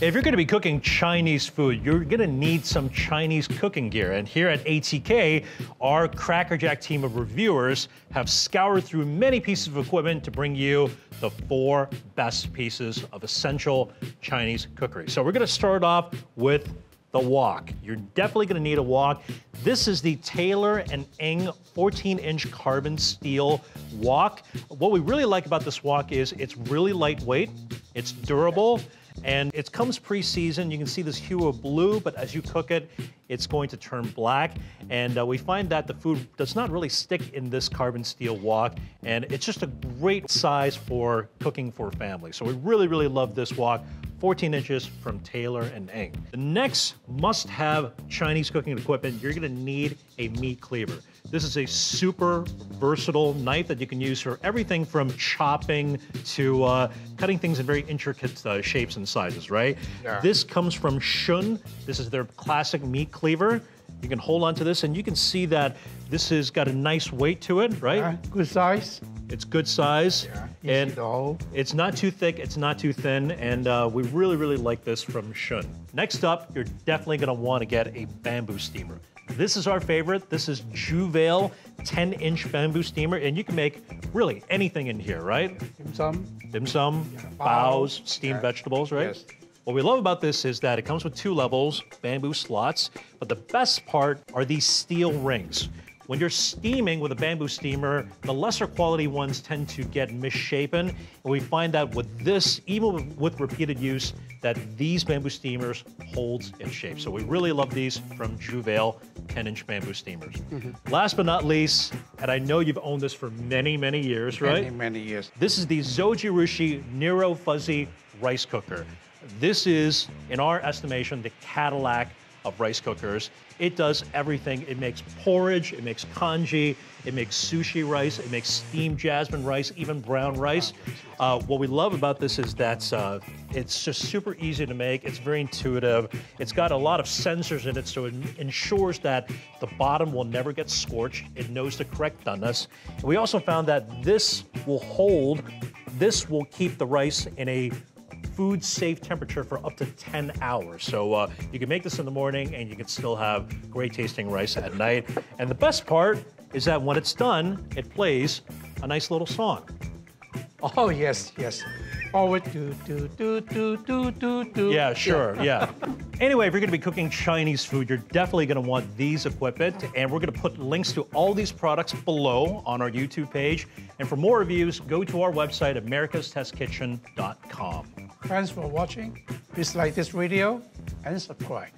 If you're going to be cooking Chinese food, you're going to need some Chinese cooking gear. And here at ATK, our Crackerjack team of reviewers have scoured through many pieces of equipment to bring you the four best pieces of essential Chinese cookery. So we're going to start off with the wok. You're definitely going to need a wok. This is the Taylor and Ng 14-inch carbon steel wok. What we really like about this wok is it's really lightweight, it's durable, and it comes pre-seasoned. You can see this hue of blue, but as you cook it, it's going to turn black. And uh, we find that the food does not really stick in this carbon steel wok. And it's just a great size for cooking for a family. So we really, really love this wok. 14 inches from Taylor and Ng. The next must-have Chinese cooking equipment, you're gonna need a meat cleaver. This is a super versatile knife that you can use for everything from chopping to uh, cutting things in very intricate uh, shapes and sizes, right? Yeah. This comes from Shun. This is their classic meat cleaver. You can hold on to this and you can see that this has got a nice weight to it, right? Yeah, good size. It's good size. Yeah, and it's not too thick, it's not too thin, and uh, we really, really like this from Shun. Next up, you're definitely gonna wanna get a bamboo steamer. This is our favorite. This is Juvale 10-inch bamboo steamer, and you can make really anything in here, right? Dim sum. Dim sum, yeah. baos, steamed yeah. vegetables, right? Yes. What we love about this is that it comes with two levels, bamboo slots, but the best part are these steel rings. When you're steaming with a bamboo steamer, the lesser quality ones tend to get misshapen. And we find that with this, even with repeated use, that these bamboo steamers holds its shape. So we really love these from Juvale 10-inch bamboo steamers. Mm -hmm. Last but not least, and I know you've owned this for many, many years, right? Many, many years. This is the Zojirushi Neuro Fuzzy rice cooker. This is, in our estimation, the Cadillac of rice cookers. It does everything. It makes porridge, it makes congee, it makes sushi rice, it makes steamed jasmine rice, even brown rice. Uh, what we love about this is that uh, it's just super easy to make. It's very intuitive. It's got a lot of sensors in it, so it ensures that the bottom will never get scorched. It knows the correct doneness. We also found that this will hold, this will keep the rice in a food safe temperature for up to 10 hours. So uh, you can make this in the morning and you can still have great tasting rice at night. And the best part is that when it's done, it plays a nice little song. Oh, yes, yes. Always do, do, do, do, do, do, do. Yeah, sure, yeah. anyway, if you're gonna be cooking Chinese food, you're definitely gonna want these equipment, and we're gonna put links to all these products below on our YouTube page. And for more reviews, go to our website, americastestkitchen.com. Thanks for watching. Please like this video and subscribe.